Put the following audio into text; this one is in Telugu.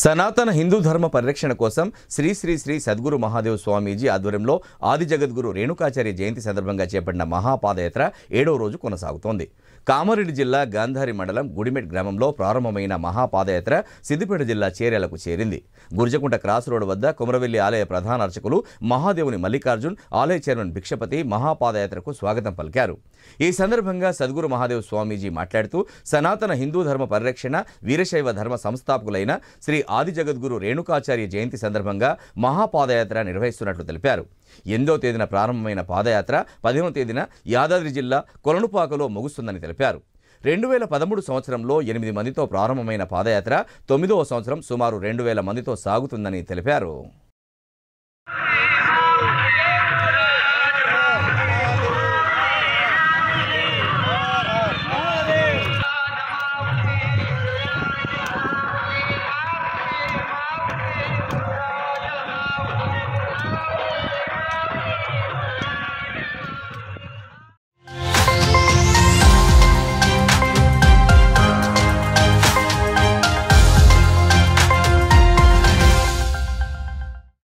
సనాతన హిందూ ధర్మ పరిరక్షణ కోసం శ్రీ శ్రీ శ్రీ సద్గురు మహాదేవ్ స్వామీజీ ఆధ్వర్యంలో ఆది జగద్గురు రేణుకాచార్య జయంతి సందర్భంగా చేపట్టిన మహాపాదయాత్ర ఏడవ రోజు కొనసాగుతోంది. కామారెడ్డి జిల్లా గాంధారి మండలం గుడిమెట్ గ్రామంలో ప్రారంభమైన మహాపాదయాత్ర సిద్దిపేట జిల్లా చేర్యాలకు చేరింది. గుర్జకుంట క్రాస్ రోడ్ వద్ద కుమరవెల్లి ఆలయ ప్రధాన అర్చకులు మహాదేవుని మల్లికార్జున్ ఆలయ చైర్మన్ భిక్షపతి మహాపాదయాత్రకు స్వాగతం పలికారు. ఈ సందర్భంగా సద్గురు మహాదేవ్ స్వామీజీ మాట్లాడుతూ సనాతన హిందూ ధర్మ పరిరక్షణ వీరశైవ ధర్మ సంస్థాపకులైన శ్రీ ఆది జగద్గురు రేణుకాచార్య జయంతి సందర్భంగా మహాపాదయాత్ర నిర్వహిస్తున్నట్లు తెలిపారు. ఎనిమిదో తేదీన ప్రారంభమైన పాదయాత్ర పదిహేనో తేదీన యాదాద్రి జిల్లా కొలనుపాకలో ముగుస్తుందని తెలిపారు. రెండు వేల పదమూడు సంవత్సరంలో ఎనిమిది మందితో ప్రారంభమైన పాదయాత్ర తొమ్మిదవ సంవత్సరం సుమారు రెండు వేల మందితో సాగుతుందని తెలిపారు.